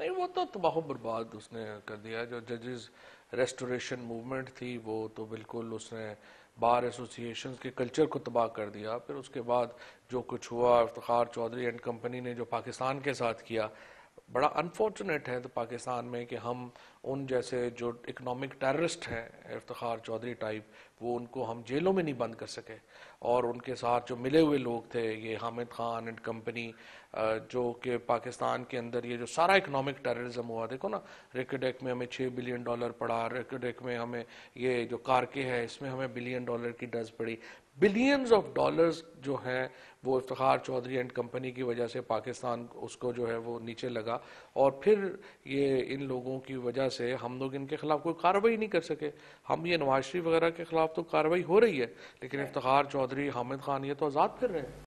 نہیں، وہ تو تباہ و برباد اس نے کر دیا۔ جو ججز ریسٹوریشن موومنٹ تھی، وہ تو بالکل اس نے بار ایسوسیشنز کے کلچر کو تباہ کر دیا۔ پھر اس کے بعد جو کچھ ہوا، افتخار چودھری اینڈ کمپنی نے جو پاکستان کے ساتھ کیا بڑا انفارچونیٹ ہے تو پاکستان میں کہ ہم ان جیسے جو اکنامک ٹیررسٹ ہیں، افتخار چودھری ٹائپ وہ ان کو ہم جیلوں میں نہیں بند کر سکے۔ اور ان کے ساتھ جو ملے ہوئے لوگ تھے، یہ حامد خان اینڈ کمپنی جو کہ پاکستان کے اندر یہ جو سارا اکنامک ٹیررزم ہوا، دیکھو نا ریکڈیک میں ہمیں چھ بلین ڈالر پڑا ریکڈیک میں ہمیں یہ جو کارکے ہے اس میں ہمیں بلین ڈالر کی ڈز پڑی۔ بلینز آف ڈالرز جو ہیں، وہ افتخار چودھری اینڈ کمپنی کی وجہ سے پاکستان اس کو جو ہے وہ نیچے لگا۔ اور پھر یہ ان لوگوں کی وجہ سے ہم لوگ ان کے خلاف کوئی کارروائی نہیں کر سکے۔ ہم یہ نواز شریف وغیرہ کے خلاف تو کارروائی ہو رہی ہے، لیکن افتخار چودھری، حامد خان یہ تو آزاد کر رہے ہیں۔